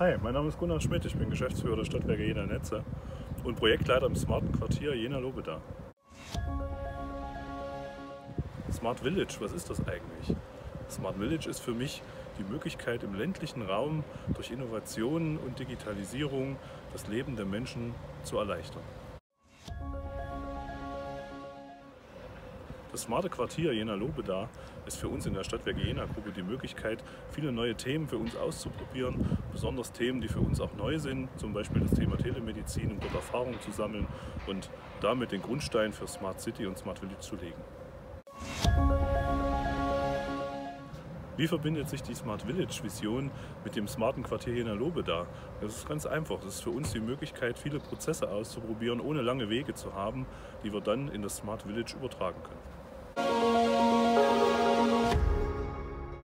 Hi, mein Name ist Gunnar Schmidt, ich bin Geschäftsführer der Stadtwerke Jena Netze und Projektleiter im smarten Quartier Jena Lobeda. Smart Village, was ist das eigentlich? Smart Village ist für mich die Möglichkeit im ländlichen Raum durch Innovationen und Digitalisierung das Leben der Menschen zu erleichtern. Das smarte Quartier Jena Lobeda ist für uns in der Stadtwerke Jena Gruppe die Möglichkeit, viele neue Themen für uns auszuprobieren, besonders Themen, die für uns auch neu sind, zum Beispiel das Thema Telemedizin, um dort Erfahrungen zu sammeln und damit den Grundstein für Smart City und Smart Village zu legen. Wie verbindet sich die Smart Village Vision mit dem smarten Quartier Jena Lobeda? Das ist ganz einfach. Das ist für uns die Möglichkeit, viele Prozesse auszuprobieren, ohne lange Wege zu haben, die wir dann in das Smart Village übertragen können. Bye.